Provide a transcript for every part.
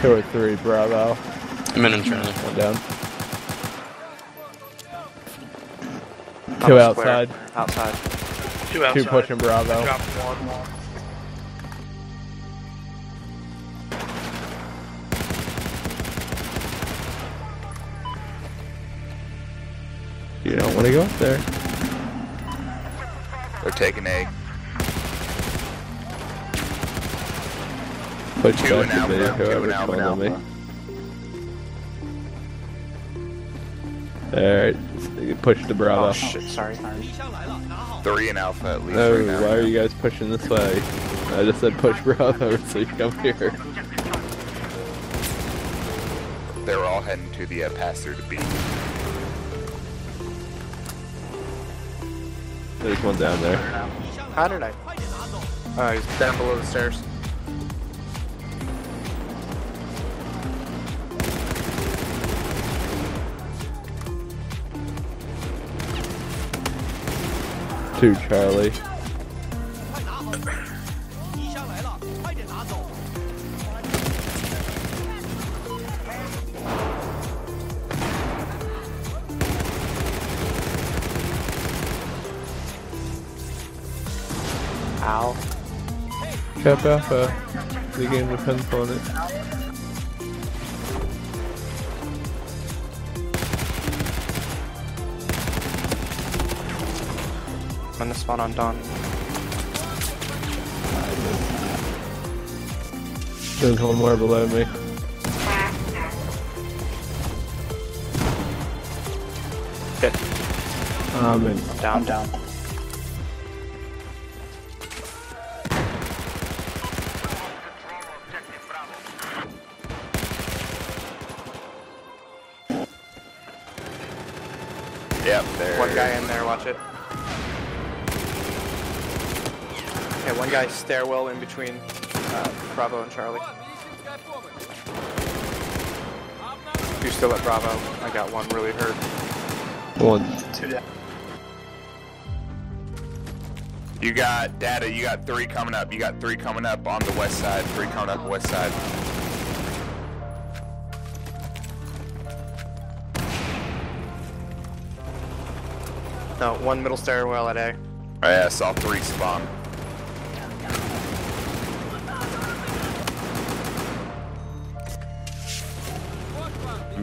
Two or three, Bravo. I'm in and One down. On Two the outside. Square. Outside. Two outside. Two pushing Bravo. Drop one. You don't want to go up there. They're taking A. Push Two back and to me, alpha, two whoever's and alpha, me. alpha. Alright, push the Bravo. Oh shit, sorry. Three and alpha at least. No, right now. why are you guys pushing this way? I just said push Bravo, so you come here. They're all heading to the uh, pass through to B. There's one down there. How did I? Oh, he's down below the stairs. Two Charlie. Ow. Cap Alpha. The game depends on it. I'm gonna spawn on Dawn. There's one more below me. Hit. Um, I'm in. Down, down. Yep, there. One guy in there, watch it. Okay, one guy stairwell in between uh, Bravo and Charlie. You're still at Bravo. I got one really hurt. One. Two down. You got data. You got three coming up. You got three coming up on the west side. Three coming up west side. No, one middle stairwell at A. Oh, yeah, I saw three spawn.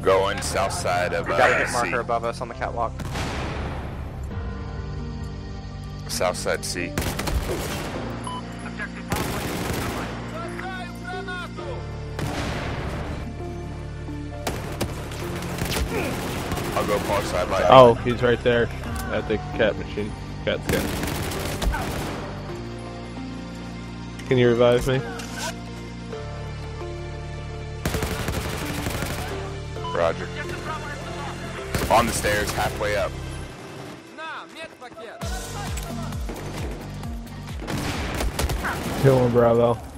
Going south side of We uh, got a hit C. above us on the catwalk. South side C. I'll go far side light. Oh, he's right there at the cat machine. Cat scan. Can you revive me? Roger. On the stairs, halfway up. Kill one Bravo.